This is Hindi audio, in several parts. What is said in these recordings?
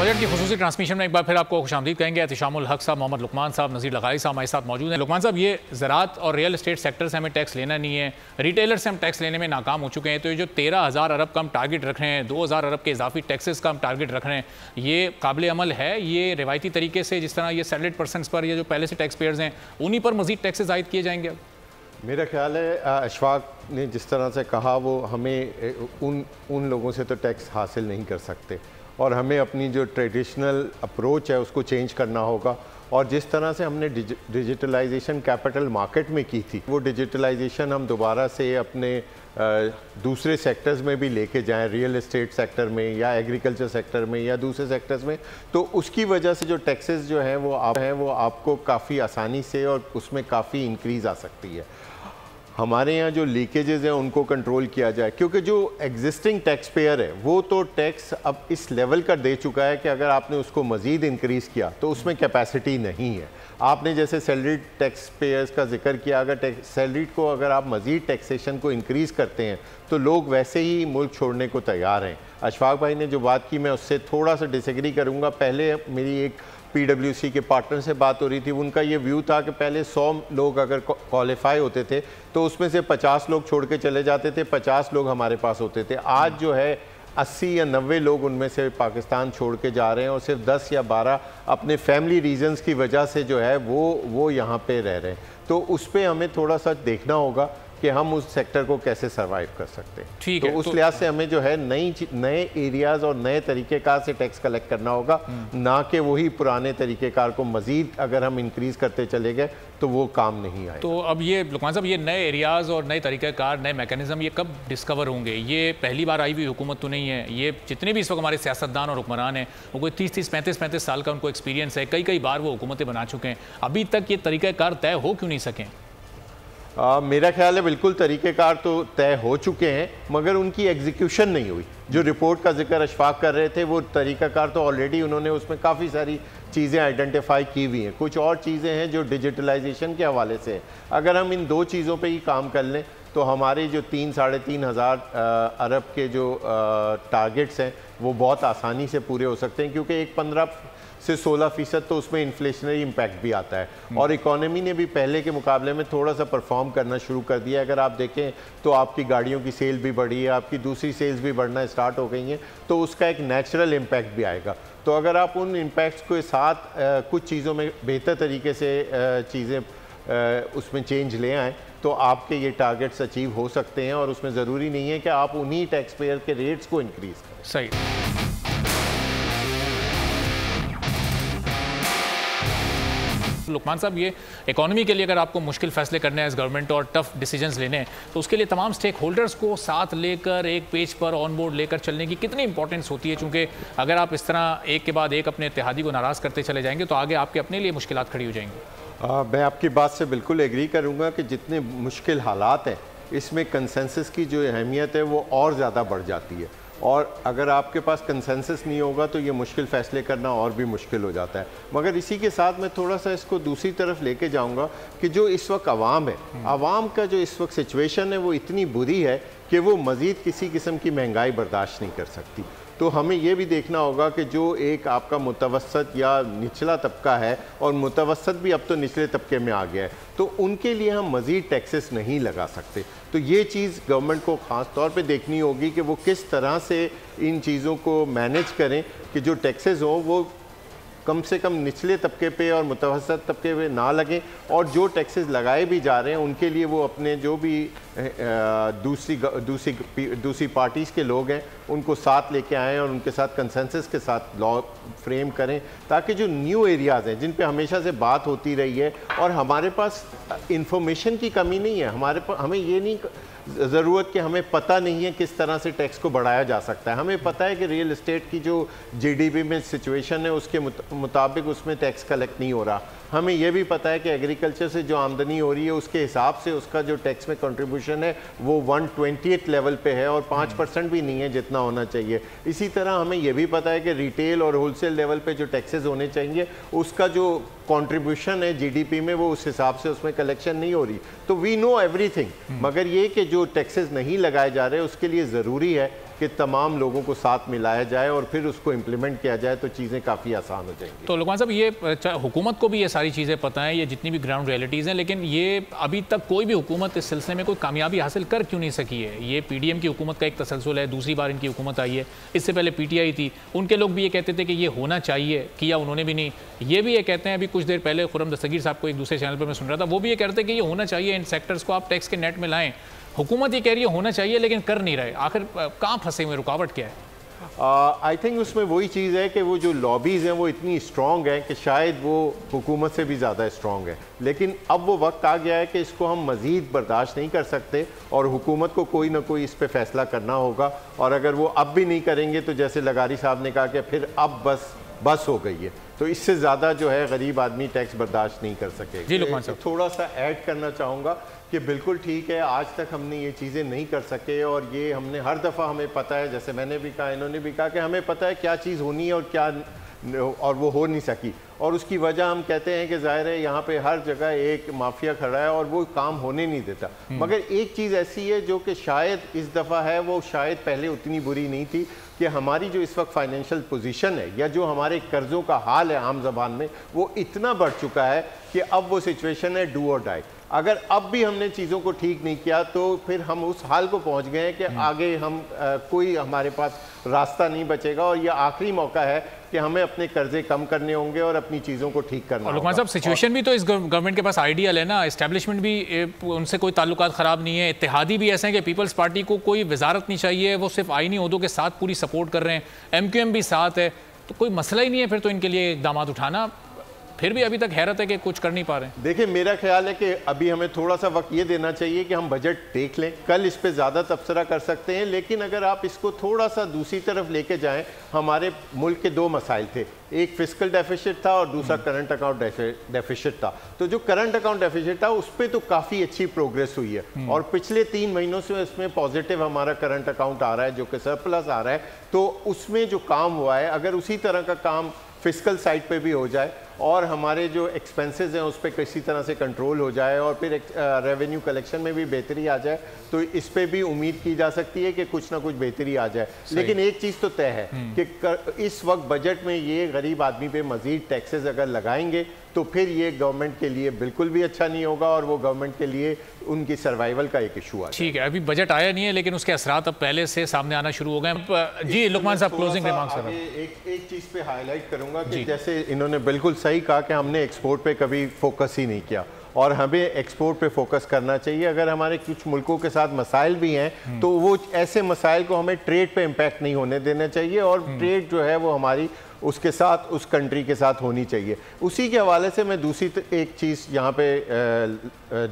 बजट की खसूसी ट्रांसमिशन में एक बार फिर आपको खुश आमदीद कहेंगे। एहतशामुल हक साहब मोहम्मद लुकमान साहब, नज़ीर लगाई साहब हमारे साथ मौजूद हैं। लुकमान साहब, ये ज़रात और रियल इस्टेट सेक्टर से हमें टैक्स लेना नहीं है। रिटेलर से हम टैक्स लेने में नाकाम हो चुके हैं। तो ये जो तेरह हज़ार अरब का हम टारगेट रख रहे हैं, दो हज़ार अरब के इजाफी टैक्सेस का हम टारगेट रख रहे हैं, ये काबिल अमल है? ये रिवायती तरीके से जिस तरह ये सैलरीड पर्सन पर ये जो पहले से टैक्स पेयर्स हैं, उन्हीं पर मजीद टैक्सेस आयद किए जाएँगे मेरा ख्याल है अशफाक ने जिस तरह से कहा, वो हमें उन उन लोगों से तो टैक्स हासिल नहीं कर सकते। और हमें अपनी जो ट्रेडिशनल अप्रोच है, उसको चेंज करना होगा। और जिस तरह से हमने डिजिटलाइजेशन कैपिटल मार्केट में की थी, वो डिजिटलाइजेशन हम दोबारा से अपने दूसरे सेक्टर्स में भी लेके जाएँ रियल एस्टेट सेक्टर में या एग्रीकल्चर सेक्टर में या दूसरे सेक्टर्स में तो उसकी वजह से जो टैक्सेस जो हैं, वो आप हैं, वो आपको काफ़ी आसानी से और उसमें काफ़ी इंक्रीज़ आ सकती है। हमारे यहाँ जो लीकेजेस हैं, उनको कंट्रोल किया जाए। क्योंकि जो एग्जिस्टिंग टैक्स पेयर है, वो तो टैक्स अब इस लेवल का दे चुका है कि अगर आपने उसको मज़ीद इंक्रीज़ किया तो उसमें कैपेसिटी नहीं है। आपने जैसे सैलरीड टैक्स पेयर्स का ज़िक्र किया, अगर सैलरीड को अगर आप मज़ीद टैक्सेशन को इंक्रीज़ करते हैं तो लोग वैसे ही मुल्क छोड़ने को तैयार हैं। अशफाक भाई ने जो बात की, मैं उससे थोड़ा सा डिसग्री करूँगा। पहले मेरी एक पीडब्ल्यूसी के पार्टनर से बात हो रही थी। उनका ये व्यू था कि पहले 100 लोग अगर क्वालिफाई होते थे तो उसमें से 50 लोग छोड़ के चले जाते थे 50 लोग हमारे पास होते थे। आज जो है 80 या 90 लोग उनमें से पाकिस्तान छोड़ के जा रहे हैं और सिर्फ़ 10 या 12 अपने फैमिली रीजंस की वजह से जो है, वो वो यहाँ पे रह रहे हैं। तो उस पर हमें थोड़ा सा देखना होगा। कि हम उस सेक्टर को कैसे सरवाइव कर सकते हैं। ठीक तो है उस तो, लिहाज से हमें जो है नई नए एरियाज़ और नए तरीक़ेकार से टैक्स कलेक्ट करना होगा। हम्म। ना कि वही पुराने तरीक़ेकार को मज़ीद अगर हम इंक्रीज़ करते चले गए तो वो काम नहीं आए तो अब ये लुकमान साहब ये नए एरियाज़ और नए तरीक़ेकार नए मैकेनिज़्म ये कब डिस्कवर होंगे? ये पहली बार आई हुई हुकूमत तो नहीं है। ये जितने भी इस वक्त हमारे सियासतदान और हुक्मरान हैं वो कोई तीस तीस पैंतीस पैंतीस साल का उनको एक्सपीरियंस है। कई कई बार वो हुकूमतें बना चुके हैं। अभी तक ये तरीक़ाकार तय हो क्यों नहीं सकें? आ, मेरा ख्याल है बिल्कुल तरीक़ेकार तो तय हो चुके हैं मगर उनकी एग्जीक्यूशन नहीं हुई। जो रिपोर्ट का ज़िक्र अशफाक कर रहे थे वो तरीक़ाकार तो ऑलरेडी उन्होंने उसमें काफ़ी सारी चीज़ें आइडेंटिफाई की हुई हैं। कुछ और चीज़ें हैं जो डिजिटलाइजेशन के हवाले से हैं। अगर हम इन दो चीज़ों पर ही काम कर लें तो हमारे जो तीन साढ़े तीन हज़ार अरब के जो टारगेट्स हैं वो बहुत आसानी से पूरे हो सकते हैं क्योंकि एक पंद्रह से 16 फ़ीसद तो उसमें इन्फ्लेशनरी इम्पैक्ट भी आता है। हम्म। और इकोनॉमी ने भी पहले के मुकाबले में थोड़ा सा परफॉर्म करना शुरू कर दिया अगर आप देखें तो आपकी गाड़ियों की सेल भी बढ़ी है आपकी दूसरी सेल्स भी बढ़ना स्टार्ट हो गई हैं तो उसका एक नेचुरल इम्पैक्ट भी आएगा। तो अगर आप उन इम्पैक्ट्स के साथ आ, कुछ चीज़ों में बेहतर तरीके से चीज़ें उसमें चेंज ले आएँ तो आपके ये टारगेट्स अचीव हो सकते हैं। और उसमें ज़रूरी नहीं है कि आप उन्हीं टैक्स पेयर के रेट्स को इंक्रीज़ करें। सही। लुकमान साहब, ये इकोनॉमी के लिए अगर आपको मुश्किल फैसले करने हैं एज गवर्नमेंट और टफ डिसीजंस लेने हैं तो उसके लिए तमाम स्टेक होल्डर्स को साथ लेकर, एक पेज पर ऑन बोर्ड लेकर चलने की कितनी इंपॉर्टेंस होती है? चूँकि अगर आप इस तरह एक के बाद एक अपने इतिहादी को नाराज़ करते चले जाएँगे तो आगे आपके अपने लिए मुश्किल खड़ी हो जाएँगी। मैं आपकी बात से बिल्कुल एग्री करूँगा कि जितने मुश्किल हालात हैं, इसमें कंसेंसस की जो अहमियत है, वो और ज़्यादा बढ़ जाती है। और अगर आपके पास कंसेंसस नहीं होगा तो ये मुश्किल फ़ैसले करना और भी मुश्किल हो जाता है। मगर इसी के साथ मैं थोड़ा सा इसको दूसरी तरफ़ लेके जाऊँगा कि जो इस वक्त आवाम है आवाम का जो इस वक्त सिचुएशन है वो इतनी बुरी है कि वो मज़ीद किसी किस्म की महँगाई बर्दाश्त नहीं कर सकती। तो हमें ये भी देखना होगा कि जो एक आपका मुतवसत या निचला तबका है, और मुतवसत भी अब तो निचले तबके में आ गया है तो उनके लिए हम मज़ीद टैक्सेस नहीं लगा सकते। तो ये चीज़ गवर्नमेंट को ख़ास तौर पे देखनी होगी कि वो किस तरह से इन चीज़ों को मैनेज करें, कि जो टैक्सेस हों वो कम से कम निचले तबके पे और मुतवसत तबके पे ना लगें और जो टैक्सेस लगाए भी जा रहे हैं, उनके लिए वो अपने जो भी दूसरी दूसरी दूसरी पार्टीज़ के लोग हैं, उनको साथ लेके आएँ और उनके साथ कंसेंसस के साथ लॉ फ्रेम करें, ताकि जो न्यू एरियाज़ हैं, जिन पे हमेशा से बात होती रही है और हमारे पास इंफॉर्मेशन की कमी नहीं है, हमारे पास हमें ये नहीं ज़रूरत कि हमें पता नहीं है किस तरह से टैक्स को बढ़ाया जा सकता है। हमें पता है कि रियल इस्टेट की जो जीडीपी में सिचुएशन है, उसके मुताबिक उसमें टैक्स कलेक्ट नहीं हो रहा। हमें यह भी पता है कि एग्रीकल्चर से जो आमदनी हो रही है, उसके हिसाब से उसका जो टैक्स में कंट्रीब्यूशन है, वो वन लेवल पे है और पाँच परसेंट भी नहीं है जितना होना चाहिए। इसी तरह हमें यह भी पता है कि रिटेल और होलसेल लेवल पे जो टैक्सेस होने चाहिए, उसका जो कंट्रीब्यूशन है जीडीपी में, वो उस हिसाब से उसमें कलेक्शन नहीं हो रही। तो वी नो एवरीथिंग मगर ये कि जो टैक्सेस नहीं लगाए जा रहे, उसके लिए ज़रूरी है कि तमाम लोगों को साथ मिलाया जाए और फिर उसको इम्प्लीमेंट किया जाए तो चीज़ें काफ़ी आसान हो जाएँगी। तो लुकमान साहब, ये हुकूमत को भी ये सारी चीज़ें पता हैं, ये जितनी भी ग्राउंड रियलिटीज़ हैं, लेकिन ये अभी तक कोई भी हुकूमत इस सिलसिले में कोई कामयाबी हासिल कर क्यों नहीं सकी है? ये पी डी एम की हुकूमत का एक तसलसल है, दूसरी बार इनकी हुकूमत आई है। इससे पहले पी टी आई थी। उनके लोग भी ये कहते थे कि ये होना चाहिए किया उन्होंने भी नहीं। ये भी ये कहते हैं, अभी कुछ देर पहले खुरम दस्तगीर साहब को एक दूसरे चैनल पर मैं सुन रहा था, वो भी ये कहते हैं कि ये होना चाहिए इन सेक्टर्स को, आप टैक्स के नेट में लाएँ। हुकूमत ये कह रही है, होना चाहिए, लेकिन कर नहीं रहे। आखिर कहाँ फंसे हुए रुकावट क्या है? आई थिंक उसमें वही चीज़ है कि वो जो लॉबीज़ हैं, वो इतनी स्ट्रॉन्ग हैं कि शायद वो हुकूमत से भी ज़्यादा स्ट्रॉन्ग है। लेकिन अब वो वक्त आ गया है कि इसको हम मज़ीद बर्दाश्त नहीं कर सकते और हुकूमत को कोई ना कोई इस पर फैसला करना होगा। और अगर वो अब भी नहीं करेंगे तो जैसे लगारी साहब ने कहा कि फिर अब बस बस हो गई है। तो इससे ज़्यादा जो है गरीब आदमी टैक्स बर्दाश्त नहीं कर सकेगा। थोड़ा सा ऐड करना चाहूँगा कि बिल्कुल ठीक है आज तक हमने ये चीज़ें नहीं कर सके और ये हमने हर दफ़ा हमें पता है जैसे मैंने भी कहा इन्होंने भी कहा कि हमें पता है क्या चीज़ होनी है और क्या और वो हो नहीं सकी। और उसकी वजह हम कहते हैं कि ज़ाहिर है यहाँ पे हर जगह एक माफिया खड़ा है और वो काम होने नहीं देता। हम्म। मगर एक चीज़ ऐसी है जो कि शायद इस दफ़ा है वो शायद पहले उतनी बुरी नहीं थी कि हमारी जो इस वक्त फाइनेंशियल पोजीशन है या जो हमारे कर्ज़ों का हाल है आम जबान में वो इतना बढ़ चुका है कि अब वो सिचुएशन है डू और डाई अगर अब भी हमने चीज़ों को ठीक नहीं किया तो फिर हम उस हाल को पहुँच गए हैं कि हम्म। आगे हम आ, कोई हमारे पास रास्ता नहीं बचेगा और यह आखिरी मौका है कि हमें अपने कर्जे कम करने होंगे और अपनी चीज़ों को ठीक करना और साहब सिचुएशन भी तो इस गवर्नमेंट के पास आइडियल है ना। इस्टेब्लिशमेंट भी उनसे कोई ताल्लुक ख़राब नहीं है। इतिहादी भी ऐसे हैं कि पीपल्स पार्टी को कोई वजारत नहीं चाहिए। वो सिर्फ़ आइनी उहदों के साथ पूरी सपोर्ट कर रहे हैं। एम भी साथ है। तो कोई मसला ही नहीं है फिर तो इनके लिए इकदाम उठाना। फिर भी अभी तक हैरत है कि कुछ कर नहीं पा रहे हैं। देखिए मेरा ख्याल है कि अभी हमें थोड़ा सा वक्त ये देना चाहिए कि हम बजट देख लें। कल इस पर ज़्यादा तबसरा कर सकते हैं लेकिन अगर आप इसको थोड़ा सा दूसरी तरफ़ लेके जाएँ हमारे मुल्क के दो मसाइल थे। एक फ़िज़िकल डेफिशिट था और दूसरा करंट अकाउंट डेफिशिट था। तो जो करंट अकाउंट डेफिशिट था उस पर तो काफ़ी अच्छी प्रोग्रेस हुई है। हम्म। और पिछले तीन महीनों से इसमें पॉजिटिव हमारा करंट अकाउंट आ रहा है जो कि सरप्लस आ रहा है। तो उसमें जो काम हुआ है अगर उसी तरह का काम फ़िज़िकल साइड पे भी हो जाए और हमारे जो एक्सपेंसेस हैं उस पर किसी तरह से कंट्रोल हो जाए और फिर रेवेन्यू कलेक्शन में भी बेहतरी आ जाए तो इस पर भी उम्मीद की जा सकती है कि कुछ ना कुछ बेहतरी आ जाए। लेकिन एक चीज़ तो तय है हम्म। कि कर, इस वक्त बजट में ये गरीब आदमी पे मजीद टैक्सेस अगर लगाएँगे तो फिर ये गवर्नमेंट के लिए बिल्कुल भी अच्छा नहीं होगा और वो गवर्नमेंट के लिए उनकी सर्वाइवल का एक इशू है ठीक है अभी बजट आया नहीं है लेकिन उसके असरात अब पहले से सामने आना शुरू हो गए जी लुकमान साहब क्लोजिंग रिमार्क्स एक एक चीज़ पे हाईलाइट करूँगा कि जैसे इन्होंने बिल्कुल सही कहा कि हमने एक्सपोर्ट पे कभी फोकस ही नहीं किया और हमें एक्सपोर्ट पे फोकस करना चाहिए अगर हमारे कुछ मुल्कों के साथ मसाइल भी हैं। तो वो ऐसे मसाइल को हमें ट्रेड पे इम्पैक्ट नहीं होने देना चाहिए और ट्रेड हम्म। जो है वो हमारी उसके साथ उस कंट्री के साथ होनी चाहिए। उसी के हवाले से मैं दूसरी एक चीज़ यहाँ पे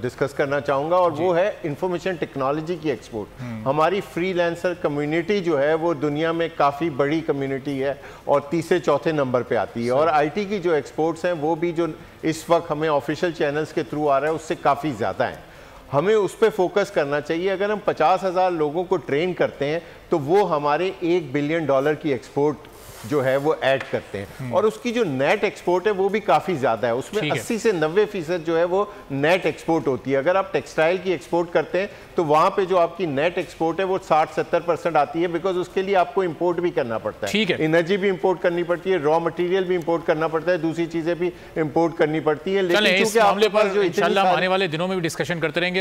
डिस्कस करना चाहूँगा और वो है इंफॉर्मेशन टेक्नोलॉजी की एक्सपोर्ट हम्म। हमारी फ्रीलांसर कम्युनिटी जो है वो दुनिया में काफ़ी बड़ी कम्युनिटी है और तीसरे चौथे नंबर पे आती है। और आईटी की जो एक्सपोर्ट्स हैं वो भी जो इस वक्त हमें ऑफिशियल चैनल्स के थ्रू आ रहा है उससे काफ़ी ज़्यादा हैं। हमें उस पर फोकस करना चाहिए। अगर हम पचास हज़ार लोगों को ट्रेन करते हैं तो वो हमारे एक बिलियन डॉलर की एक्सपोर्ट जो है वो ऐड करते हैं। हम्म। और उसकी जो नेट एक्सपोर्ट है वो भी काफ़ी ज़्यादा है। उसमें 80 से 90 फ़ीसद जो है वो नेट एक्सपोर्ट होती है। अगर आप टेक्सटाइल की एक्सपोर्ट करते हैं तो वहाँ पे जो आपकी नेट एक्सपोर्ट है वो 60-70 परसेंट आती है बिकॉज़ उसके लिए आपको इंपोर्ट भी करना पड़ता है। ठीक है। एनर्जी भी इंपोर्ट करनी पड़ती है रॉ मटेरियल भी इंपोर्ट करना पड़ता है दूसरी चीज़ें भी इंपोर्ट करनी पड़ती है। लेकिन जो आने वाले दिनों में भी डिस्कशन करते रहेंगे।